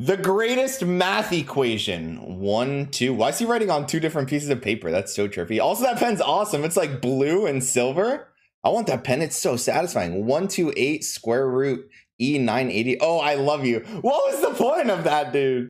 The greatest math equation. One, two. Why is he writing on two different pieces of paper? That's so trippy. Also, that pen's awesome. It's like blue and silver. I want that pen. It's so satisfying. One, two, eight, square root E980. Oh, I love you. What was the point of that, dude?